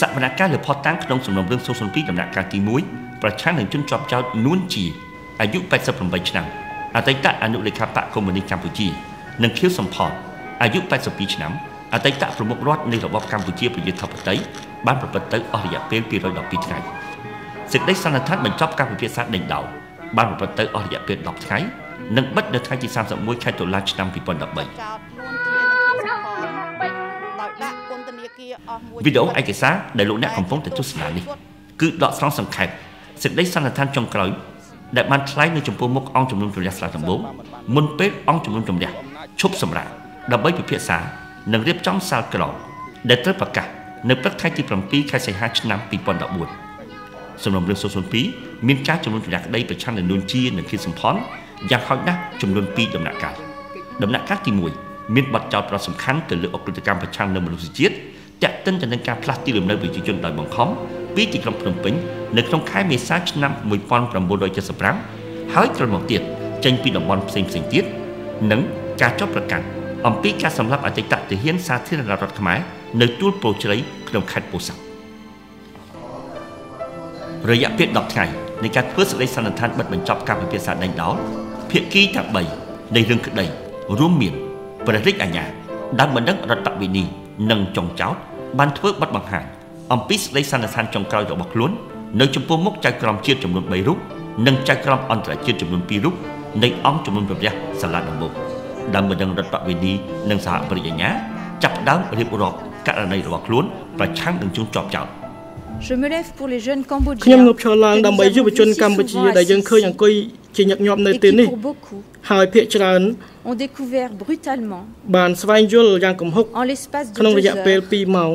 សវនកម្មលើផតតាំងក្នុងសំណុំរឿង002ដំណាក់កាលទី1ប្រឆាំងនឹងជនជាប់ចោតនួនជាអាយុ88ឆ្នាំអតីតអនុលេខាបកកុម្មុយនីសកម្ពុជានិងខៀវសំផតអាយុ82ឆ្នាំអតីតប្រមុខរដ្ឋនៃរបបកម្ពុជាប្រជាធិបតេយ្យបានប្រព្រឹត្តទៅអស់រយៈពេល212ថ្ងៃសេចក្តីសន្និដ្ឋានបញ្ចប់ការពិភាក្សាដេញដោលបានប្រព្រឹត្តទៅអស់រយៈពេល10ថ្ងៃនិងបិទនៅថ្ងៃទី31ខែតុលាឆ្នាំ2013 វីដេអូឯកសារដែលលោកអ្នកកំពុងតែទស្សនានេះគឺដកស្រង់សង្ខេបសេចក្តីសន្និដ្ឋានចុងក្រោយដែលបានថ្លែងនៅចំពោះមុខអង្គជំនុំជម្រះស្លាដំបងមុនពេលអង្គជំនុំជម្រះឈប់សម្រាកដើម្បីពិភាក្សានិងរៀបចំសាលក្រមដែលត្រូវប្រកាសនៅព្រឹកថ្ងៃទី7ខែសីហាឆ្នាំ2014សំណុំរឿង002មានការជំនុំជម្រះក្តីប្រឆាំងនឹងនួនជានិងខៀវសំផនយ៉ាងហោចណាស់ចំនួន2ដំណាក់កាលដំណាក់កាលទី1មានបទចោទប្រសំខាន់ទៅលើអក្រិតកម្មប្រឆាំងនឹងមនុស្សជាតិ តាក់ទិនទៅនឹងការផ្លាស់ទីលំនៅប្រជាជនដោយបង្ខំពីទីក្រុងភ្នំពេញនៅក្នុងខែមេសាឆ្នាំ1975ហើយក្រោយមកទៀតចេញពីតំបន់ផ្សេងផ្សេងទៀតនិងការចោទប្រកាន់អំពីការសម្លាប់អតីតទាហានសាធារណរដ្ឋខ្មែរនៅទួលពោជ្រៃក្នុងខេត្តពោធិ៍សាត់រយៈពេល10ថ្ងៃនៃការធ្វើសេចក្តីសន្និដ្ឋានបិទបញ្ចប់ការពិភាក្សាដេញដោលភាគីទាំង3នៃរឿងក្តីរួមមានព្រះរាជអាជ្ញាដើមបណ្ដឹងរដ្ឋវិនីនិងចុងចោត បានធ្វើបទបង្ហាញអំពីសេចក្តីសន្និដ្ឋានចុងក្រោយរបស់ខ្លួននៅចំពោះមុខចៅក្រមជាតិចំនួន3រូបនិងចៅក្រមអន្តរជាតិចំនួន2រូបនៃអង្គចំនួនប្រវះសាលាដំបងដើម្បីដឹងរដ្ឋបវេនីនិងសហប្រញ្ញាញាចាប់ផ្ដើមរៀបរាប់ករណីរបស់ខ្លួនប្រឆាំងនឹងជនជាប់ចោត Je me lève pour les jeunes ខ្ញុំងើបឈរឡើងដើម្បីយុវជនកម្ពុជាដែលយើងឃើញអង្គុយ ជាញឹកញាប់នៅទីនេះហើយភាគច្រើន ont découvert brutalement បានស្វែងយល់យ៉ាងគំហុក en l'espace de ក្នុងរយៈពេល2ម៉ោង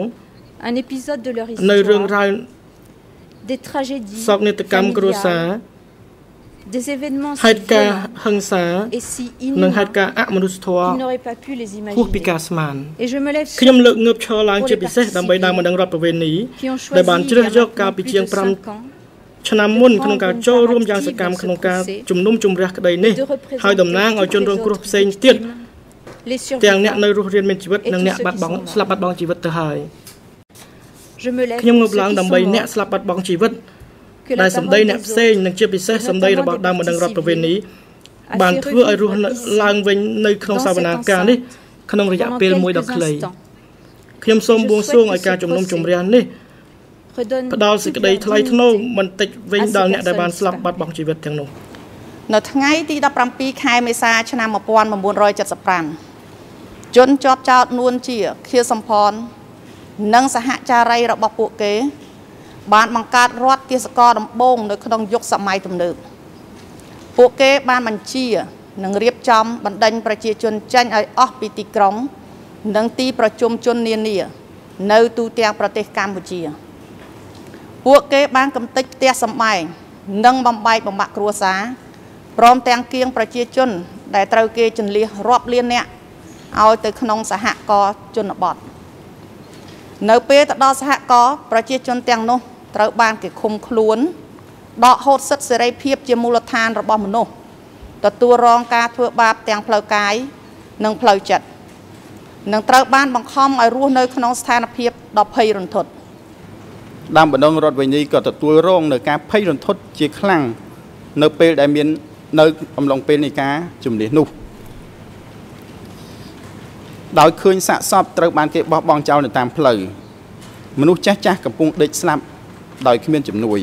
un épisode de leur នៅរឿងរ៉ាវ des tragédies សោកនាដកម្មគ្រួសារ des événements ហេតុការណ៍ហិង្សា et si និង inhumains ហេតុការណ៍អមនុស្សធម៌ qu'ils n'auraient pas pu les ហួសពីការ imaginer. ស្មាន Et je me lève ខ្ញុំលើកងើបឈរឡើងជាពិសេសដើម្បីដើមបណ្ដឹងរដ្ឋប្រវេណី qui ont ដែលបាន choisi ជ្រើស il y យ a កកាល maintenant ពី plus ជាង de 5 cinq ans ឆ្នាំមុនក្នុងការចូលរួមយ៉ាងសកម្មក្នុងការជំនុំជម្រះក្តីនេះ de représenter ហើយតំណាងឲ្យជនរងគ្រោះ toutes ផ្សេង les ទៀត victimes, les ទាំងអ្នក survivants. នៅរស់រានមានជីវិត Et និង tous អ្នក ceux បាត់ qui បង់ sont morts. ស្លាប់បាត់បង់ជីវិតទៅហើយ Je me lève ខ្ញុំងើ pour ប ceux ឡើង qui ដើម្បី sont អ្នក morts, ស្លាប់បាត់បង់ជីវិត que ដែល la សម្ដី parole អ្នក des ផ្សេង autres និងជាពិសេសសម្ដីរបស់ដើមបណ្ដឹងរដ្ឋប្រវេណី a បាន fait ធ្វើឲ្យរស់ revivre ici, ឡើងវិញនៅក្នុង dans សវ cette នាការនេះ enceinte, ក្នុងរយៈ pendant ពេលមួយដ៏ quelques ខ្លី instants. ខ្ញុំសូមបួងសួងឲ្យការជំនុំជម្រះនេះ redonne ផ្ដល់សេច toute ក្តី leur ថ្លៃថ្នូរ dignité បន្តិចវិញដល់អ្នកដែលបានស្លាប់បាត់បង់ជីវិតទាំងនោះនៅថ្ងៃទី17ខែមេសាឆ្នាំ1975ជនជាប់ចោតនួនជាខៀវសំផន និងសហចារីរបស់ពួកគេ បានបង្កើតរដ្ឋទាសករដំបូងនៅក្នុងយុគសម័យទំនើបពួកគេបានបញ្ជានិងរៀបចំបណ្ដេញប្រជាជនចេញឲ្យអស់ពីទីក្រុង និងទីប្រជុំជននានា នៅទូទាំងប្រទេសកម្ពុជា ពួកគេបានកំទេចផ្ទះសម្បែងនិងបំបែកបំបាក់គ្រួសារព្រមទាំងគៀងប្រជាជន ដែលត្រូវគេចន្លៀសរាប់លាននាក់ឲ្យទៅក្នុងសហករណ៍ជនបទនៅពេលទៅដល់សហករណ៍ប្រជាជនទាំងនោះត្រូវបានគេឃុំខ្លួនដកហូតសិទ្ធិសេរីភាពជាមូលដ្ឋានរបស់មនុស្សទទួលរងការធ្វើបាបទាំងផ្លូវកាយនិងផ្លូវចិត្តនិងត្រូវបានបង្ខំឲ្យរស់នៅក្នុងស្ថានភាពដ៏ភ័យរន្ធត់ ដើមបណ្ដងរដ្ឋវិន័យក៏ទទួលរងនៅការភ័យរន្ធត់ជាខ្លាំងនៅពេលដែលមាននៅអំឡុងពេលនៃការជំនះនោះដោយឃើញសាកសពត្រូវបានគេបោះបង់ចោលនៅតាមផ្លូវមនុស្សចាស់ចាស់កំពុងដេកស្លាប់ដោយគ្មានជំនួយ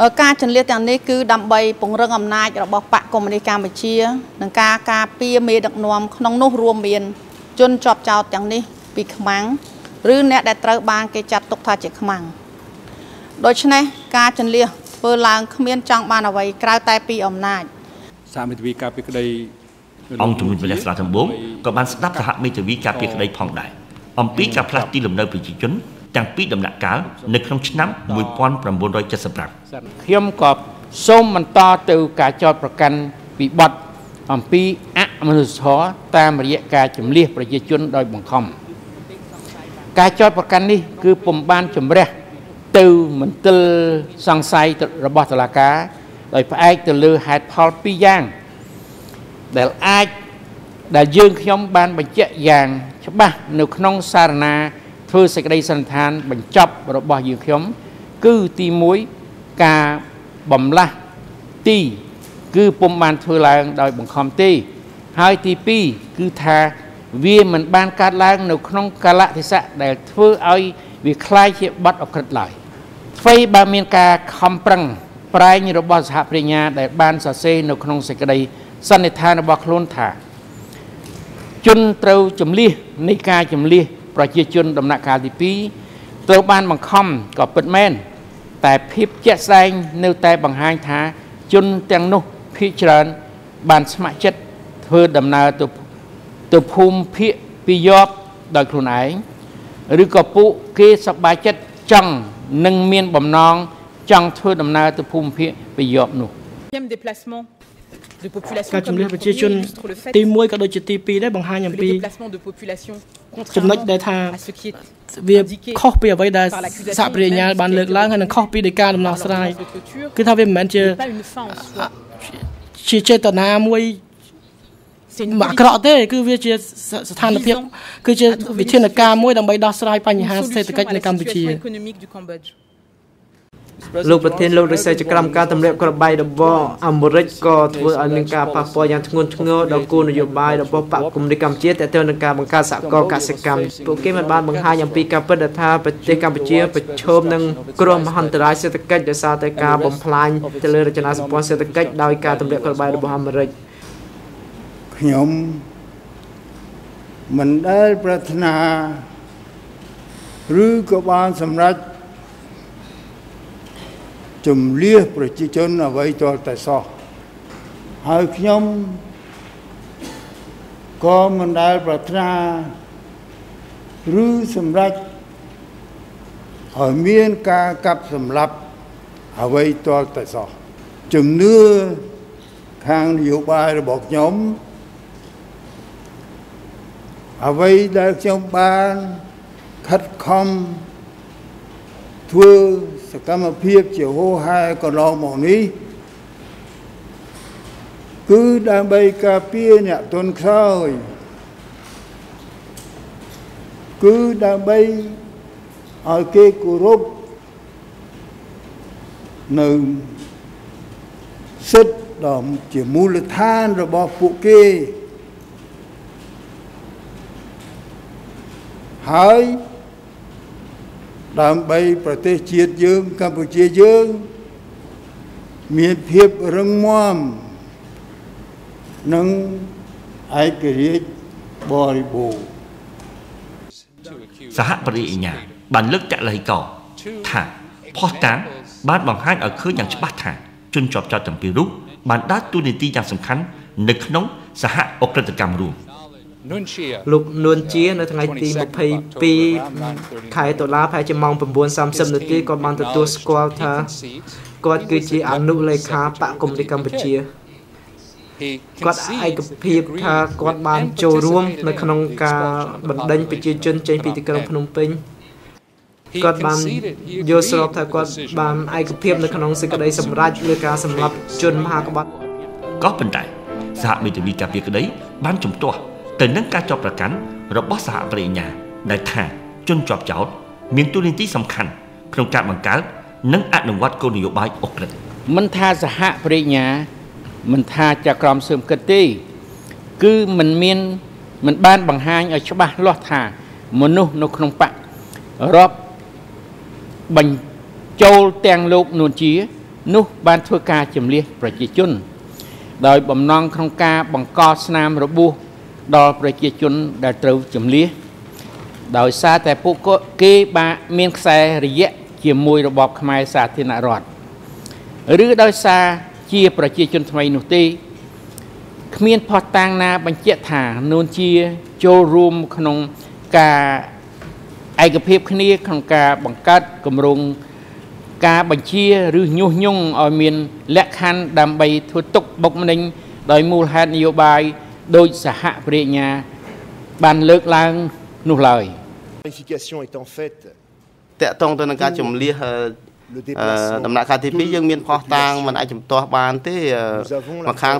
អឺការចន្លៀសទាំងនេះគឺដើម្បីពង្រឹងអំណាចរបស់បកកុម្មុយនីសកម្ពុជានិងការការពារមេដឹកនាំក្នុងនោះរួមមានជនជាប់ចោតទាំងនេះពីខ្មាំង ឬអ្នកដែលត្រូវបានគេចាត់ទុកថាជាខ្មាំងដូច្នេះការចន្លៀសធ្វើឡើងគ្មានចង់បានអ្វីក្រៅតែពីអំណាចសហមេធាវីការពីក្តីអង្គជំនុំជម្រះស្លាដំបងក៏បានស្ដាប់សហមេធាវីការពារក្តីផងដែរអំពីការផ្លាស់ទីលំនៅប្រជាជនទាំងពីរដំណាក់កាលនៅក្នុងឆ្នាំ1975ខ្ញុំក៏សូមបន្តទៅការចោទប្រកាន់ពីបទអំពីអមនុស្សធម៌តាមរយៈការជំលះប្រជាជនដោយបង្ខំ ការចោទប្រកាន់នេះ គឺពុំបានជំរះទៅមន្ទិលសង្ស័យរបស់តុលាការដោយផ្អែកទៅលើហេតុផលពីរយ៉ាង ដែលអាចដែលយើងខ្ញុំបានបញ្ជាក់យ៉ាងច្បាស់នៅក្នុងសារណាធ្វើសេចក្តីសន្និដ្ឋានបញ្ចប់របស់យើងខ្ញុំ គឺទី1ការបំលាស់ទីគឺពុំបានធ្វើឡើងដោយបង្ខំទេហើយទី2គឺថា វាមិនបានកើតឡើងនៅក្នុងកាលៈទេសៈដែលធ្វើឲ្យវាคล้ายជាបាត់អក្រិតឡើយអ្វីបើមានការខំប្រឹងប្រែងរបស់សហប្រញ្ញាដែលបានសរសេរនៅក្នុងសេចក្តីសន្និដ្ឋានរបស់ខ្លួនថាជនត្រូវជំលះនៃការជំលះប្រជាជនដំណាក់កាលទី2ត្រូវបានបង្ខំក៏ពិតមែនតែភាពជាក់ស្ដែងនៅតែបង្ហាញថាជនទាំងនោះភាគច្រើនបានស្ម័គ្រចិត្តធ្វើដំណើរទៅ ទៅភូមិភាគពីយប់ដោយខ្លួនឯងឬក៏ពួកគេសប្បាយចិត្តចង់នឹងមានបំណងចង់ធ្វើដំណើរទៅភូមិភាគពីយប់នោះការជំនះប្រជាជនទី1ក៏ដូចជាទី2ដែរបង្ហាញអំពីចំណុចដែលថាវាខុសពីអ្វីដែលសហប្រញ្ញាបានលើកឡើងហើយនឹងខុសពីដីកាដំណោះស្រាយគឺថាវាមិនមែនជាជាចេតនាមួយ មកអាក្រក់ទេគឺវាជាស្ថានភាពគឺជាវិធានការមួយដើម្បីដោះស្រាយបញ្ហាសេដ្ឋកិច្ចនៅកម្ពុជាលោកប្រធានលោករិស័យចក្រមការទម្លាក់ក្របីរបស់អាមេរិកក៏ធ្វើឲ្យមានការប៉ះពាល់យ៉ាងធ្ងន់ធ្ងរដល់គោលនយោបាយរបស់បកគមនីកម្ពុជាទាក់ទងនឹងការបង្កើតសហគមន៍កសិកម្មពួកគេបានបានបង្ហាញអំពីការពិតថាប្រទេសកម្ពុជាប្រឈមនឹងគ្រោះមហន្តរាយសេដ្ឋកិច្ចដោយសារតែការបំផ្លាញទៅលើរចនាសម្ព័ន្ធសេដ្ឋកិច្ចដោយការទម្លាក់ក្របីរបស់អាមេរិក ខ្ញុំមិនដែលប្រាថ្នាឬក៏បានសម្រេចជំលះប្រជាជនអ្វីទាល់តែសោះហើយខ្ញុំក៏មិនដែលប្រាថ្នាឬសម្រេចឲ្យមានការកាប់សម្លាប់អ្វីទាល់តែសោះជំនឿខាងនយោបាយរបស់ខ្ញុំ អ្វីដែលខ្ញុំបានខិតខំធ្វើសកម្មភាពជាហោហែកន្លងមកនេះគឺដើម្បីការពារអ្នកទន់ខ្សោយគឺដើម្បីឲ្យគេគោរពនៅសិទ្ធិដ៏ជាមូលដ្ឋានរបស់ពួកគេ ហើយដើម្បីប្រទេសជាតិយើងកម្ពុជាយើងមានភាពរឹងមាំនិងឯករាជ្យបរិបូរណ៍សហបរិញ្ញាបានលើកតល័យកថាផុសតាងបានបង្ហាញឲ្យឃើញយ៉ាងច្បាស់ថាជនជាប់ចោតទាំងពីររូបបានដើរតួនាទីយ៉ាងសំខាន់នៅក្នុងសហអក្រិតកម្មរួម លោកនួនជានៅថ្ងៃទី22ខែតុលាប្រហែលជាម៉ោង9:30នាទីគាត់បានទទួលស្គាល់ថាគាត់គឺជាអនុលេខាបកគមនីកម្ពុជាគាត់ឯកភាពថាគាត់បានចូលរួមនៅក្នុងការបណ្ដេញប្រជាជនចេញពីទីក្រុងភ្នំពេញគាត់បានយល់ស្របថាគាត់បានឯកភាពនៅក្នុងសេចក្តីសម្រេចលើការសម្លាប់ជនមហាក្បត់ក៏ប៉ុន្តែសហមេធាវីការពារក្តីបានជំទាស់ ទៅនឹងការជាប់ប្រកាន់របស់សហប្រញ្ញាដែលថាជនជាប់ចោតមានទូនីតិសំខាន់ក្នុងការបង្កើតនិងអនុវត្តគោលនយោបាយអុក្រិតមិនថាសហប្រញ្ញាមិនថាចក្រមសើមគិតទេគឺមិនមានមិនបានបង្ហាញឲ្យច្បាស់លាស់ថា មនុស្សនៅក្នុងបករាប់បញ្ចូលទាំងលោកនួនជា នោះបានធ្វើការជំលះប្រជាជន ដោយបំណងក្នុងការបង្កស្នាមរបួស ដល់ប្រជាជនដែលត្រូវជំនះដោយសារតែពួកគេបានមានខ្សែរយៈជាមួយរបបខ្មែរសាធារណរដ្ឋឬដោយសារជាប្រជាជនថ្មីនោះទេគ្មានផុសតាងណាបញ្ជាក់ថានួនជាចូលរួមក្នុងការឯកភាពគ្នាក្នុងការបង្កើតគម្រោងការបញ្ជាឬញុះញង់ឲ្យមានលក្ខខណ្ឌដើម្បីធ្វើទុកបុកម្នេញដោយមូលហេតុនយោបាយ ដោយសហប្រញ្ញា បានលើកឡើងនោះឡើយតកតងទៅនឹងការជំលះដំណាក់កាលទី2យើងមានផោះតាងមិនអាចជំទាស់បានទេមកខាង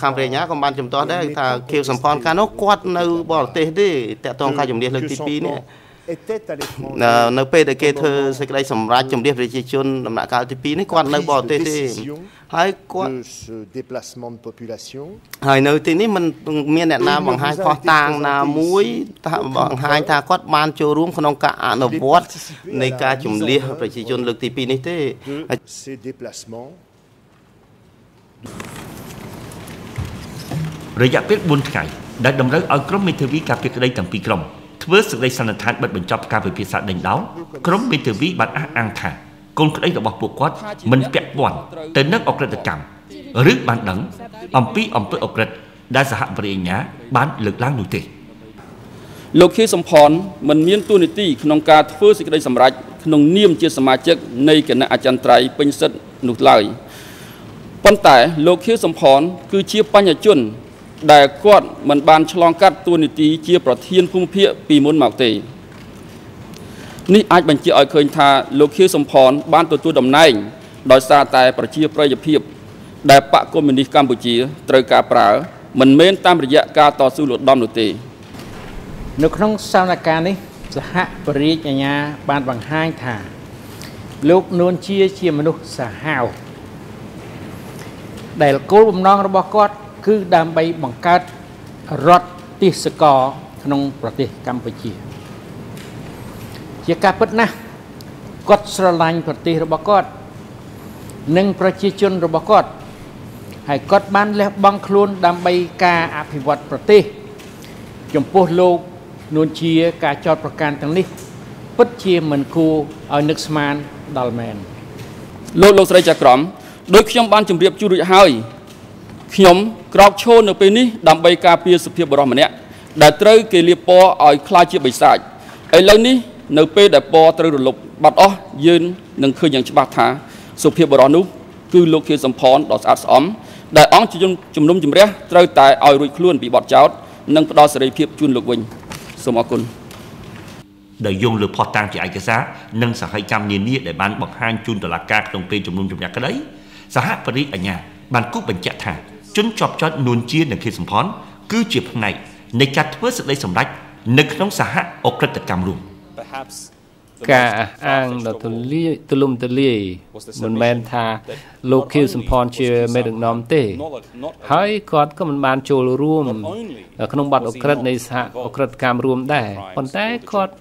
ខាងប្រញ្ញាក៏បានជំទាស់ដែរថាខៀវសំផនកាលនោះគាត់នៅបរទេសទេតកតងការជំលះលើកទី2នេះ នៅពេលដែលគេធ្វើសេចក្តីសម្រេចជំនះប្រជាជនដំណាក់កាលទី2នេះគាត់នៅបរទេសទេហើយគាត់ déplacement de population ហើយនៅទីនេះมันមានអ្នកណាបង្ហាញខុសតាងណាមួយថាបង្ហាញថាគាត់បានចូលរួមក្នុងការអនុវត្តនៃការជំនះប្រជាជនលើកទី2នេះទេ ces déplacements រយៈពេល4ថ្ងៃដែលតម្រូវឲ្យក្រុមមេធាវីការពារក្តីទាំងពីរក្រុម ធ្វើសេចក្តីសន្និដ្ឋានបិទបញ្ចប់ការពិភាក្សាដេញដោលក្រុមមេធាវីបានអះអាងថាកូនក្តីរបស់ពួកគាត់មិនពាក់ព័ន្ធទៅនឹងអក្រិតកម្មឬបានដឹងអំពីអំពើអក្រិតដែលសហប្រញ្ញា បានលើកឡើងនោះទេលោកខៀវសំផនមិនមានទួនាទីក្នុងការធ្វើសេចក្តីសម្រេចក្នុងនាមជាសមាជិកនៃគណៈអចិន្ត្រៃយ៍ពេញសិទ្ធិនោះឡើយប៉ុន្តែលោកខៀវសំផនគឺជាបញ្ញជន ដែលគាត់មិនបានឆ្លងកាត់ទួនាទីជាប្រធានភូមិភាគពីមុនមកទេនេះអាចបញ្ជាក់ឲ្យឃើញថាលោកខៀវសំផនបានទទួលតំណែងដោយសារតែប្រជាប្រិយភាព ដែលបកកុម្មុយនីសកម្ពុជាត្រូវការប្រើមិនមែនតាមរយៈការតស៊ូលុតដំនោះទេ នៅក្នុងសវនកម្មនេះសហបរិយាអាញាបានបង្ហាញថា លោកនួនជាជាមនុស្សសាហាវដែលគោលបំណងរបស់គាត់ គឺដើម្បីបង្កើតរដ្ឋទេសកលក្នុងប្រទេសកម្ពុជា ជាការពិតណាស់គាត់ស្រឡាញ់ប្រទេសរបស់គាត់ និងប្រជាជនរបស់គាត់ហើយគាត់បានលះបង់ខ្លួនដើម្បីការអភិវឌ្ឍប្រទេស ចំពោះលោកនួនជាការចោតប្រកាន់ទាំងនេះពិតជាមិនគួរឲ្យនឹកស្មានដល់មែនលោកលោកស្រីចក្រមដោយខ្ញុំបានជម្រាបជូនរួចហើយ ខ្ញុំក្រោកឈរនៅពេលនេះដើម្បីការពារសុភាពបរិសម្នាក់ដែលត្រូវគេលាបពណ៌ឲ្យខ្លាចជាបិសាចឥឡូវនេះនៅពេលដែលពណ៌ត្រូវរលប់បាត់អស់យើងនឹងឃើញយ៉ាងច្បាស់ថាសុភាពបរិសនោះគឺលោកខៀវសំផនដ៏ស្អាតស្អំដែលអង្គជំនុំជម្រះត្រូវតែឲ្យរួចខ្លួនពីបទចោទនិងផ្ដល់សេរីភាពជូនលោកវិញសូមអរគុណដែលយងលើផុសតាំងជាឯកសារនិងសហកម្មនានាដែលបានបង្ហាញជូនតុលាការក្នុងពេលជំនុំជម្រះក្តីសហបរិយាអាញាបានគូបញ្ជាក់ថា ជនជាប់ចោតនួនជានិងខេសំផនគឺជាផ្នែកនៃការធ្វើសេចក្តីសម្រេចនៅក្នុងសហអក្រិតកម្មរួមការអះអាងដ៏ទូលាយទូលំទូលាយមិនមែនថាលោកខៀវសំផនជាមេដឹកនាំទេ ហើយគាត់ក៏មិនបានចូលរួម ក្នុងបទអក្រិតនៃសហអក្រិតកម្មរួមដែរប៉ុន្តែគាត់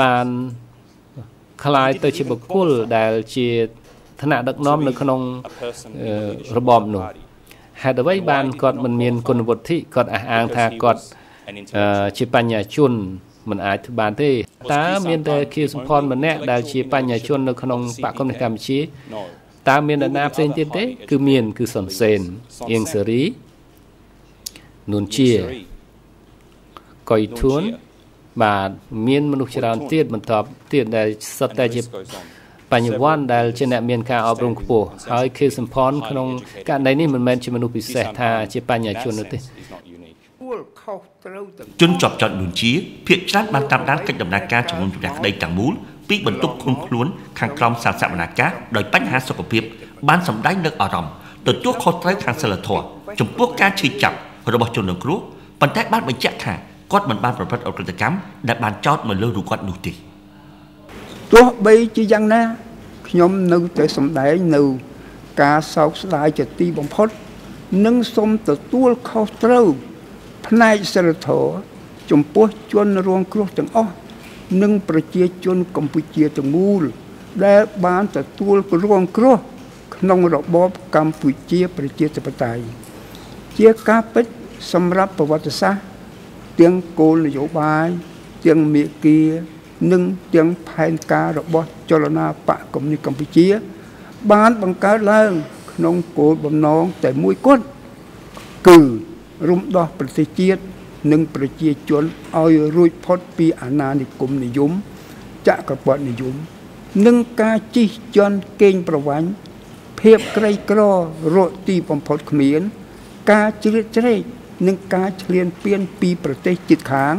បានคล้ายទៅជាបុគ្គលដែលជាឋានៈដឹកនាំនៅក្នុងរបបនោះ ហេតុអ្វីបានគាត់មិនមានគុណវុឌ្ឍិគាត់អះអាងថាគាត់ជាបញ្ញាជនមិនអាចធ្វើបានទេតើមានតែគៀសំផនម្នាក់ដែលជាបញ្ញាជននៅក្នុងបកគមកម្ពុជាតើមានអ្នកណាផ្សេងទៀតទេ គឺមាន គឺសុនសេនអៀងសេរីនួនជាកុយធួនបាទមានមនុស្សច្រើនទៀតបន្តទៀតដែលសុទ្ធតែជា បញ្ញវន្តដែលជាអ្នកមានការអប់រំខ្ពស់ហើយខេសំផនក្នុងករណីនេះមិនមែនជាមនុស្សពិសេសថាជាបញ្ញាជននោះទេជនជាប់ចោតនួនជាភាកច្រើនបានតាមដានកិច្ចដំណើរការជំនុំជម្រះក្តីទាំងមូលពីបន្ទប់ឃុំខ្លួនខាងក្រោមសាសនាការដោយបញ្ហាសុខភាព បានសម្ដែងលើកអារម្មណ៍ទទួលខុសត្រូវខាងសិលធម៌ចំពោះការឈឺចាប់របស់ជនរងគ្រោះប៉ុន្តែបានបញ្ជាក់ថាគាត់មិនបានប្រព្រឹត្តអក្រិតកម្មដែលបានចោទមកលើរូបគាត់នោះទេ ទោះបីជាយ៉ាងណាខ្ញុំនៅតែសម្ដែងនៅការសោកស្ដាយជាទីបំផុតនិងសូមទទួលខុសត្រូវផ្នែកសិលធម៌ចំពោះជនរងគ្រោះទាំងអស់និងប្រជាជនកម្ពុជាទាំងមូលដែលបានទទួលរងគ្រោះក្នុងរបបកម្ពុជាប្រជាធិបតេយ្យជាការពិតសម្រាប់ប្រវត្តិសាស្ត្រទាំងគោលនយោបាយទាំងមេគា និងទាំងផែនការរបស់ចលនាបកកុម្មុយនីសកម្ពុជា បានបង្កើតឡើងក្នុងគោលបំណងតែមួយគត់គឺរំដោះប្រទេសជាតិនិងប្រជាជនឲ្យរួចផុតពីអាណានិគមនិយមចក្រពត្តិនិយម និងការជិះជាន់កេងប្រវ័ញ្ចភាពក្រីក្ររកទីបំផុតគ្មាន ការជ្រៀតជ្រែកនិងការឈ្លានពានពីប្រទេសជិតខាង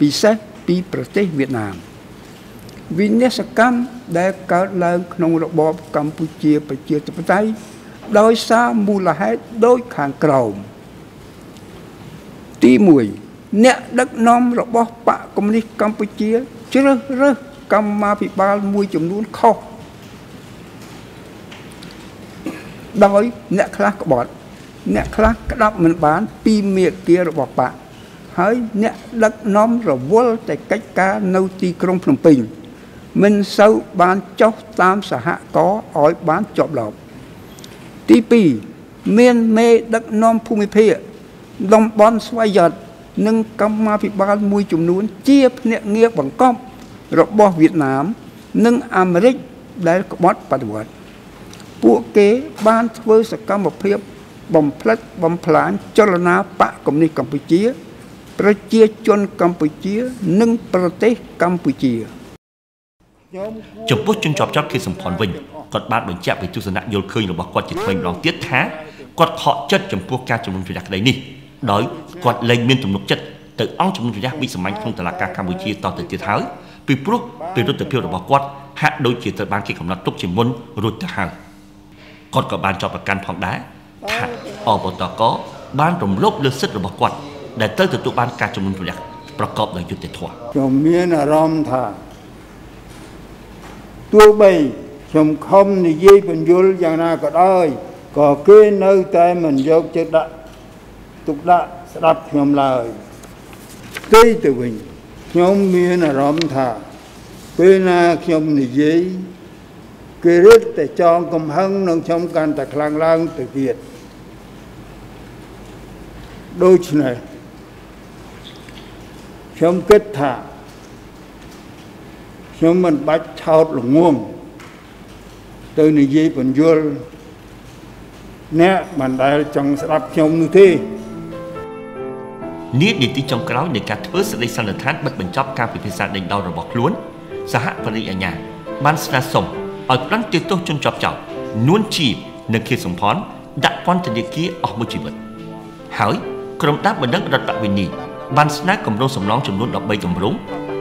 ពិសេសពីប្រទេសវៀតណាម វិនិស្សកម្មដែលកើតឡើងក្នុងរបបកម្ពុជាប្រជាធិបតេយ្យដោយសារមូលហេតុដូចខាងក្រោមទី1អ្នកដឹកនាំរបស់បកកុម្មុយនីសកម្ពុជាជ្រើសរើសកម្មាភិបាលមួយចំនួនខុសដោយអ្នកខ្លះក្បត់ អ្នកខ្លះក្តាប់មិនបាន ពីមេគារបស់បកហើយអ្នកដឹកនាំរវល់តែកិច្ចការនៅទីក្រុងភ្នំពេញ មិនសូវបានចុះតាមសហគរឲ្យបានជាប់លាប់ទី2មានមេដឹកនាំភូមិភាគតំបន់ស្វយ័តនិងកម្មាភិបាលមួយចំនួន ជាភ្នាក់ងារបង្កប់របស់វៀតណាម និងអាមេរិកដែលក្បត់បដិវត្តពួកគេបានធ្វើសកម្មភាពបំផ្លិចបំផ្លាញចលនាបកកុម្មុយនីសកម្ពុជា ប្រជាជនកម្ពុជា និងប្រទេសកម្ពុជា ចំពោះជនជាប់ចាប់គេសំផនវិញគាត់បានបញ្ជាក់ពីទស្សនៈយល់ឃើញរបស់គាត់ជាថ្មីម្ដងទៀតថាគាត់ខកចិត្តចំពោះការជំនុំជម្រះក្តីនេះដោយគាត់លែងមានទំនុកចិត្តទៅអង្គជំនុំជម្រះវិសាមញ្ញក្នុងតុលាការកម្ពុជាតទៅទៀតហើយពីព្រោះពីរដ្ឋភាពរបស់គាត់ហាក់ដូចជាត្រូវបានគេកំណត់ទុកជាមុនរួចទៅហើយគាត់ក៏បានចោទប្រកាន់ផងដែរថាអបតកបានរំលោភលើសិទ្ធិរបស់គាត់ដែលត្រូវទទួលបានការជំនុំជម្រះប្រកបដោយយុត្តិធម៌ខ្ញុំមានអារម្មណ៍ថា ទោះបីខ្ញុំខំនិយាយបញ្យលយ៉ាងណាក៏ដោយក៏គេនៅតែមិនយកចិត្តដាក់ទុកដាក់ស្ដាប់ខ្ញុំឡើយទីទៅវិញខ្ញុំមានអារម្មណ៍ថាពេលណាខ្ញុំនិយាយគេរឹតតែចងកំហឹងនឹងខ្ញុំកាន់តែខ្លាំងឡើងទៅទៀតដូច្នេះខ្ញុំគិតថា ខ្ញុំមិនបាច់ឆោតល្ងងទៅនិយាយបញ្យលអ្នកមិនដែលចង់ស្ដាប់ខ្ញុំនោះទេនានីតិចុងក្រោយនៃការធ្វើសេចក្តីសន្និដ្ឋានបិទបញ្ចប់ការពិភាក្សាដេញដោលរបស់ខ្លួន សហបរិយាអាញាបានស្នើសុំឲ្យប្រន្ទាទោសជនជាប់ចោតនួនជីនិងខៀវសំផនដាក់ពន្ធនាគារអស់មួយជីវិតហើយក្រុមដាប់បណ្ដឹងរដ្ឋវិនីបានស្នើគម្រោងសំណងចំនួន13គម្រោង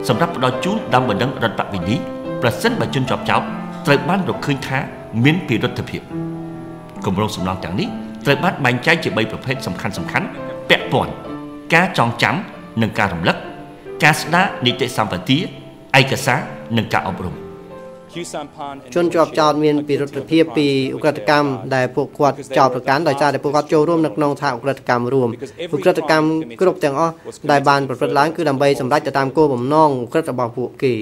សម្រាប់ផ្ដល់ជូនដើមបណ្ដឹងរដ្ឋវិនីប្រសិនបើជនជាប់ចោតត្រូវបានរកឃើញថាមានពិរុទ្ធភាពគម្រោងសំណងទាំងនេះត្រូវបានបែងចែកជា3ប្រភេទសំខាន់សំខាន់ពាក់ព័ន្ធការចងចាំនិងការរំលឹកការស្ដារនីតិសម្បទាឯកសារនិងការអប់រំ ជនជាប់ចោតមានពិរុទ្ធភាពពីឧក្រិដ្ឋកម្មដែលពួកគាត់ចោតប្រកាន់ដោយសារតែពួកគាត់ចូលរួមនៅក្នុងថាឧក្រិដ្ឋកម្មរួមឧក្រិដ្ឋកម្មគ្រប់ទាំងអស់ដែលបានប្រព្រឹត្តឡើងគឺដើម្បីសម្រេចទៅតាមគោលបំណងឧក្រិដ្ឋរបស់ពួកគេ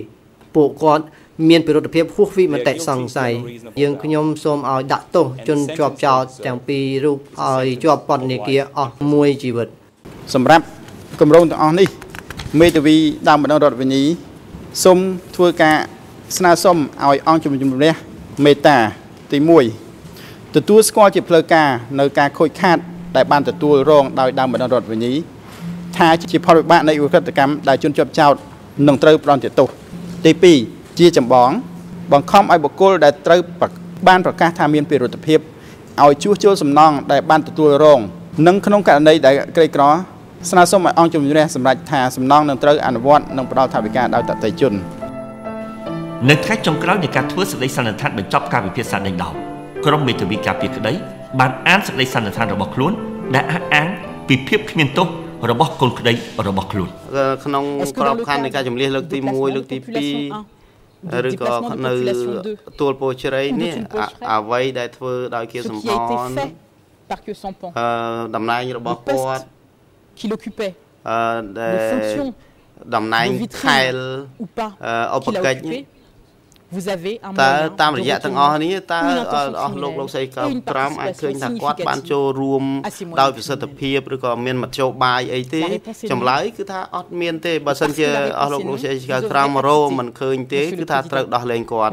ពួកគាត់មានពិរុទ្ធភាពហួសវិមតិសង្ស័យយើងខ្ញុំសូមឲ្យដាក់ទោសជនជាប់ចោតទាំងពីររូបឲ្យជាប់ពន្ធនាគារអស់មួយជីវិតសម្រាប់គម្រោងទាំងអស់នេះមេធាវីដើមបណ្ដឹងរដ្ឋវិនីសូមធ្វើការ ស្នើសុំឲ្យអង្គជំនុំជម្រះមេតាទី1ទទួលស្គាល់ជាផ្លូវការនៅការខូចខាត ដែលបានទទួលរងដោយដើមបណ្ដឹងរដ្ឋវិនីថាជាផលវិបាកនៃឧក្រិដ្ឋកម្មដែលជនជាប់ចោតនឹងត្រូវប្រន្ទាទោសទី2ជាចម្បង បង្ខំឲ្យបុគ្គលដែលត្រូវបានប្រកាសថាមានពិរុទ្ធភាពឲ្យជួសជុលសំណងដែលបានទទួលរងនិងក្នុងករណីដែលក្រីក្រស្នើសុំឲ្យអង្គជំនះសម្រាប់ថាសំណងនឹងត្រូវអនុវត្តនិងផ្ដល់ថវិកាដល់តតិជន នៅថ្ងៃចុងក្រោយនៃការធ្វើសេចក្តីសន្និដ្ឋានបញ្ចប់ការពិភាក្សាដេញដោលក្រុមមេធាវីការពារក្តីបានអានសេចក្តីសន្និដ្ឋានរបស់ខ្លួនដែលអះអាងពីភាពគ្មានទោសរបស់កូនក្តីរបស់ខ្លួនក្នុងក្របខ័ណ្ឌនៃការជំនះលើកទី1លើកទី2ឬក៏នៅទួលពោជ្រៃនេះអ្វីដែលធ្វើដោយគៀសំផន par que son pont តំណែងរបស់គាត់ qu'il occupait អឺដែលតំណែងខែលឧបកិច្ច vous avez un តើតាមរយៈទាំងអស់នេះតើអស់លោកលោកស្រីកោត្រាំអាចឃើញថាគាត់បានចូលរួមដោយប្រសិទ្ធភាពឬក៏មានមធ្យោបាយអីទេចម្លើយគឺថាអត់មានទេបើសិនជាអស់លោកលោកស្រីកោត្រាំរោមិនឃើញទេគឺថាត្រូវដោះលែងគាត់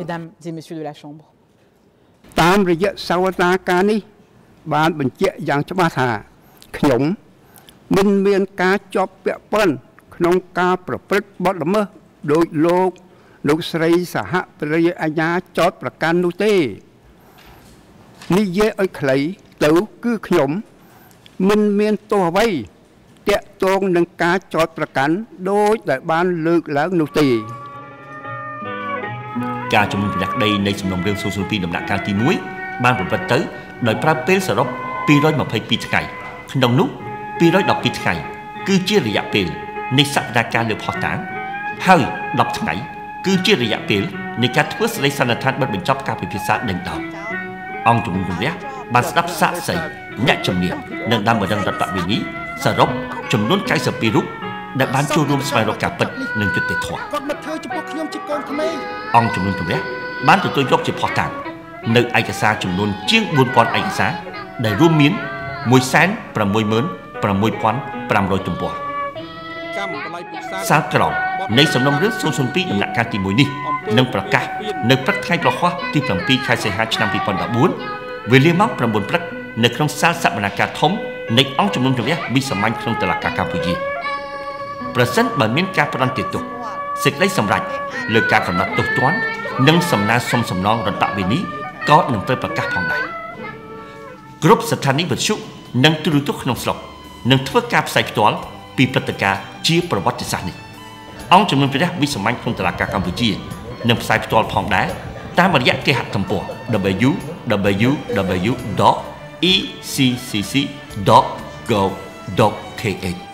តាមរយៈសវនាការនេះ បានបញ្ជាក់យ៉ាងច្បាស់ថាខ្ញុំមិនមានការជាប់ពាក់ព័ន្ធក្នុងការប្រព្រឹត្តបទល្មើសដោយលោក លោកស្រីសហប្រយអាញាចោតប្រកាន់នោះទេនិយាយឲ្យខ្លីទៅគឺខ្ញុំមិនមានទោសអ្វីតាក់ទងនឹងការចោតប្រកាន់ដោយដែលបានលើកឡើងនោះទេការជំនុំជម្រះក្តីនៃសំណុំរឿង002ដំណាក់កាលទី1បានប្រព្រឹត្តទៅដោយប្រើពេលសរុប222ថ្ងៃក្នុងនោះ212ថ្ងៃគឺជារយៈពេលនៃសក្តានុពលលើផុសតាងហើយ10ថ្ងៃ គឺជារយៈពេលនៃការធ្វើសេចក្តីសន្និដ្ឋានបិទបញ្ចប់ការពិភាក្សាដេញដោលអង្គជំនុំជម្រះបានស្ដាប់សាកសីអ្នកជំនាញនិងដើមបណ្ដឹងរដ្ឋវិនីសរុបចំនួន92រូបដែលបានចូលរួមស្វែងរកការពិតនិងយុត្តិធម៌គាត់មកធ្វើចំពោះខ្ញុំជាកូនក្មេងអង្គជំនុំជម្រះបានទទួលយកជាផុសតាងនៅឯកសារចំនួនជាង4000ឯកសារដែលរួមមាន166,500ទំព័រ សារក្រមនៃសំណុំរឿង002ដំណាក់កាលទី1នេះនឹងប្រកាសនៅព្រឹកថ្ងៃប្រហ័សទី7ខែសីហាឆ្នាំ2014វេលាម៉ោង9ព្រឹកនៅក្នុងសាលសវនកម្មធំនៃអង្គជំនុំជម្រះវិសាមញ្ញក្នុងតុលាការកម្ពុជាប្រសិនបើមានការផ្ដន់ទោសសេចក្តីសម្រេចលើការកំណត់ទោសទណ្ឌនិងសំណើសុំសំណងរដ្ឋវិនីក៏នឹងត្រូវប្រកាសផងដែរគ្រប់ស្ថានីយវិទ្យុនិងទូរទស្សន៍ក្នុងស្រុកនឹងធ្វើការផ្សាយផ្ទាល់ ពីព្រឹត្តិការណ៍ជាប្រវត្តិសាស្ត្រនេះអង្គជំនុំជម្រះវិសាមញ្ញក្នុងតុលាការកម្ពុជានឹងផ្សាយផ្ទាល់ផងដែរតាមរយៈគេហទំព័រ www.ecccc.gov.kh